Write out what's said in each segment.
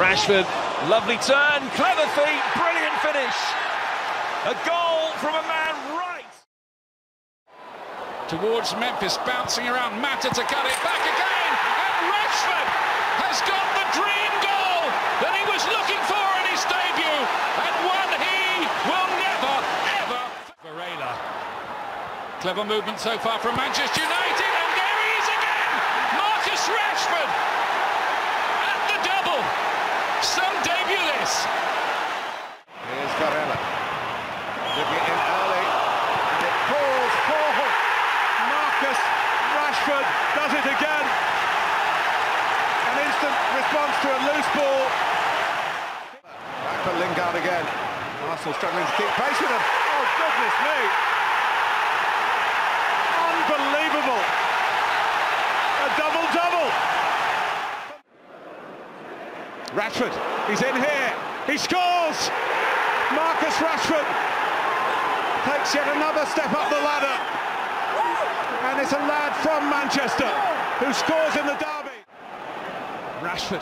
Rashford, lovely turn, clever feet, brilliant finish. A goal from a man right. Towards Memphis, bouncing around, Mata to cut it back again, and Rashford has got the dream goal that he was looking for in his debut, and one he will never, ever. Varela. Clever movement so far from Manchester United, and there he is again! Marcus Rashford at the double. Some debut this. Here's Varela. Looking in early. And it falls for Marcus Rashford does it again. An instant response to a loose ball. Back for Lingard again. Arsenal struggling to keep pace with him. Oh, goodness me. Unbelievable. A double-double. Rashford, he's in here. He scores. Marcus Rashford takes yet another step up the ladder. And it's a lad from Manchester who scores in the derby. Rashford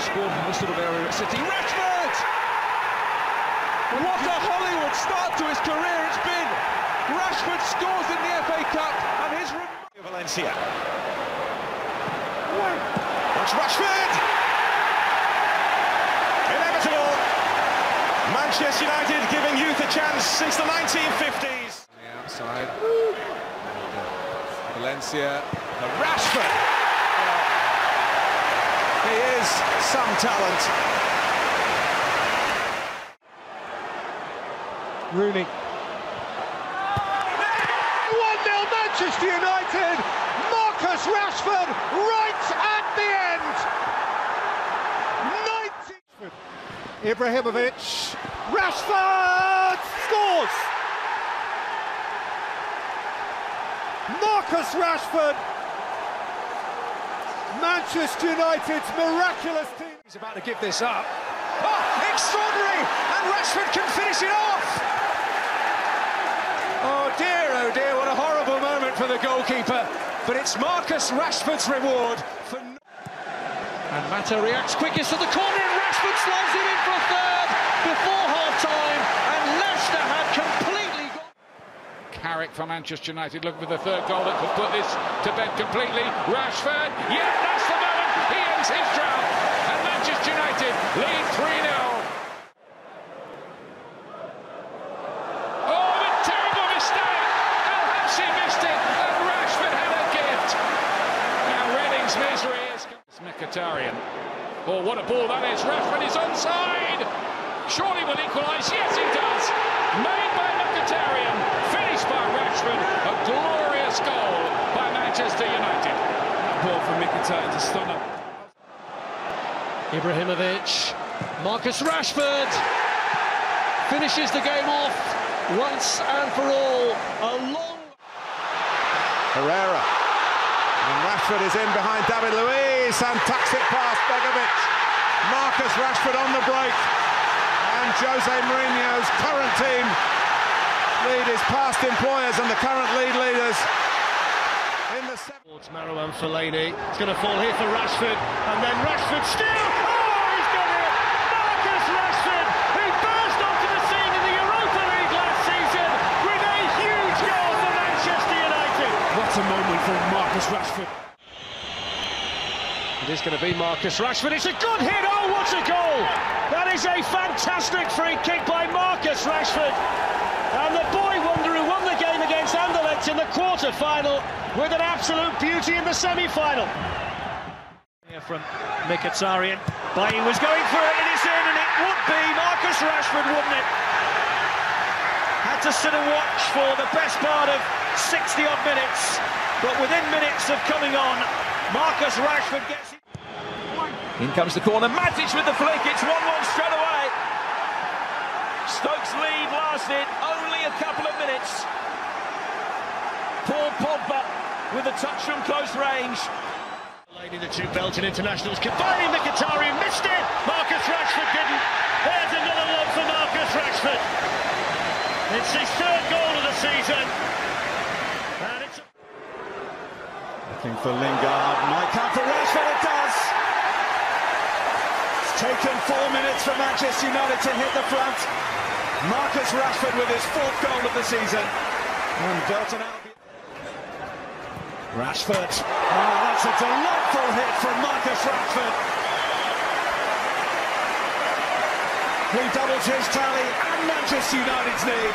scored from this sort of area at City. Rashford! What a Hollywood start to his career it's been. Rashford scores in the FA Cup and his Valencia. That's Rashford. Inevitable. Manchester United giving youth a chance since the 1950s. The outside. Valencia. The Rashford. He is some talent. Rooney. 1-0 Manchester United! Marcus Rashford right at the end! 90... Ibrahimovic. Rashford scores! Marcus Rashford. Manchester United's miraculous team. He's about to give this up. Oh, extraordinary! And Rashford can finish it off! Oh dear, oh dear, what a horrible moment for the goalkeeper. But it's Marcus Rashford's reward for... And Mata reacts quickest to the corner and Rashford slides it in for a third before half-time and Leicester had completely got... Carrick for Manchester United looking for the third goal that could put this to bed completely. Rashford, yeah, that's the moment. He ends his drought. And Manchester United lead 3-0. Oh, the terrible mistake. Al Habsi missed it, and Rashford had a gift. Now Reading's misery is... It's Mkhitaryan. Oh, what a ball that is. Rashford is onside. Surely will equalise. Yes, he does. Made by Mkhitaryan. Finished by Rashford. A glorious goal by Manchester United. Ball for Mkhitaryan to stun up. Ibrahimovic. Marcus Rashford finishes the game off once and for all. A long... Herrera. And Rashford is in behind David Luiz and tucks it past Begovic. Marcus Rashford on the break. And Jose Mourinho's current team lead his past employers and the current lead leaders in the Towards Marouane Fellaini. It's going to fall here for Rashford. And then Rashford still. Oh, he's got it! Marcus Rashford, who burst onto the scene in the Europa League last season with a huge goal for Manchester United. What a moment for Marcus Rashford. It is going to be Marcus Rashford. It's a good hit. Oh, what a goal! That is a fantastic free kick by Marcus Rashford. And the boy wonder who won the game against Anderlecht in the quarter-final with an absolute beauty in the semi-final. Here from Mkhitaryan. Bain was going for it, it is in, and it would be Marcus Rashford, wouldn't it? Had to sit and watch for the best part of 60-odd minutes, but within minutes of coming on, Marcus Rashford gets it. In comes the corner. Matic with the flick. It's 1 1 straight away. Stoke's lead lasted only a couple of minutes. Paul Pogba with a touch from close range. Lady, the two Belgian internationals combining Mkhitaryan missed it. Marcus Rashford didn't. There's another one for Marcus Rashford. It's his third goal of the season. And it's Looking for Lingard. Taken four minutes for Manchester United to hit the front. Marcus Rashford with his fourth goal of the season. And Burton Albion. Rashford. Oh, that's a delightful hit from Marcus Rashford. He doubles his tally and Manchester United's lead.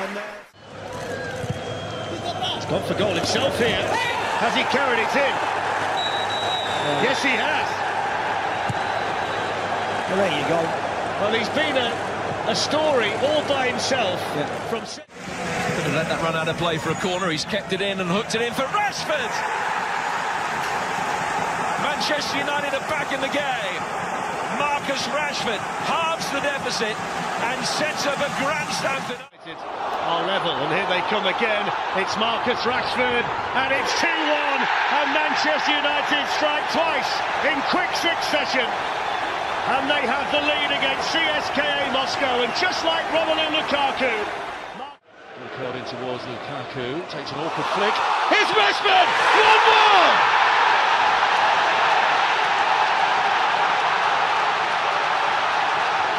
And. He's gone for goal himself here. Has he carried it in? Yes, he has. Well, there you go. Well, he's been a, a story all by himself from. Could have let that run out of play for a corner. He's kept it in and hooked it in for Rashford. Manchester United are back in the game. Marcus Rashford halves the deficit and sets up a grand stamp tonight. Are level, and here they come again. It's Marcus Rashford, and it's 2 1. And Manchester United strike twice in quick succession. And they have the lead against CSKA Moscow, and just like Romelu Lukaku. Curled in towards Lukaku, takes an awkward flick. Here's Rashford! One more!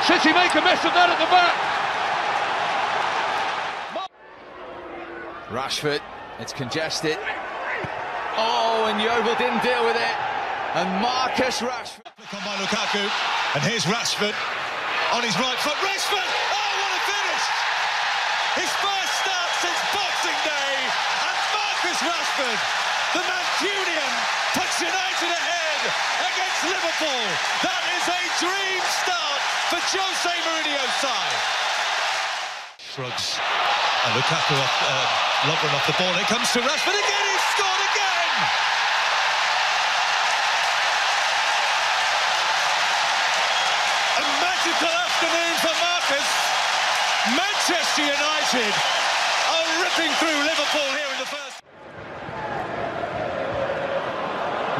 City make a mess of that at the back. Rashford, it's congested. Oh, and Yeovil didn't deal with it. And Marcus Rashford. Come by Lukaku, and here's Rashford on his right foot. Rashford! Oh, what a finish! His first start since Boxing Day, and Marcus Rashford, the Mancunian, puts United ahead against Liverpool. That is a dream start for Jose Mourinho's side. Shrugs. And Lukaku off, uh, Lovren off the ball. It comes to Rashford again. He's scored again. A magical afternoon for Marcus. Manchester United are ripping through Liverpool here in the first.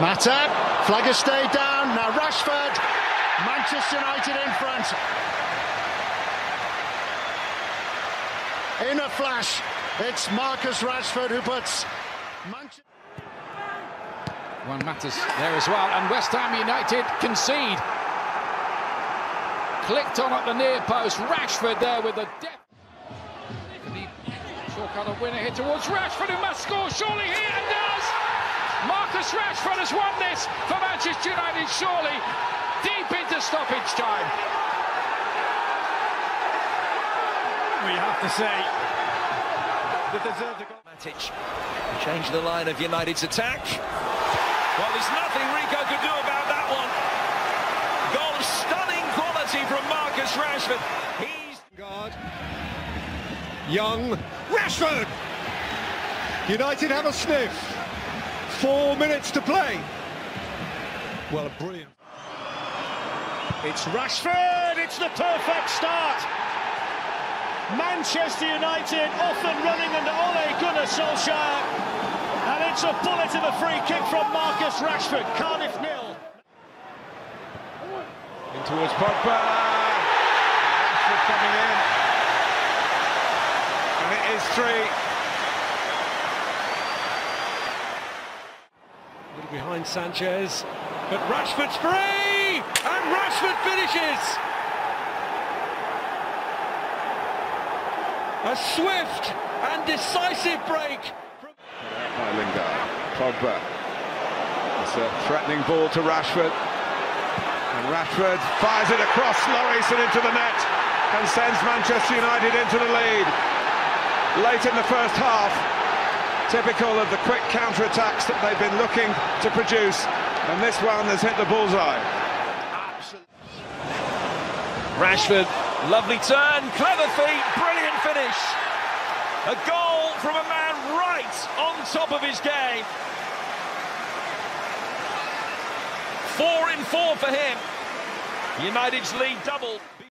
Mata, Flagger stayed down, now Rashford, Manchester United in front. In a flash, it's Marcus Rashford who puts Manchester... One matters there as well, and West Ham United concede. Clicked on at the near post, Rashford there with the depth. Short of winner here towards Rashford, who must score surely he and does. Marcus Rashford has won this for Manchester United, surely deep into stoppage time. We have to say, the deserved goal. Matic change the line of United's attack. Well, there's nothing Rico could do about that one. Goal of stunning quality from Marcus Rashford. He's Guard. Young. Rashford! United have a sniff. Four minutes to play. Well, a brilliant. It's Rashford! It's the perfect start! Manchester United off and running under Ole Gunnar Solskjaer. And it's a bullet of a free kick from Marcus Rashford. Cardiff nil. In towards Pogba. Rashford coming in. And it is three. A little behind Sanchez. But Rashford's free! And Rashford finishes! A swift and decisive break. From... By Lingard. Pogba. It's a threatening ball to Rashford. And Rashford fires it across Lloris and into the net and sends Manchester United into the lead. Late in the first half, typical of the quick counter-attacks that they've been looking to produce. And this one has hit the bullseye. Rashford, lovely turn, clever feet, brilliant finish. A goal from a man right on top of his game. Four in four for him. United's lead doubled.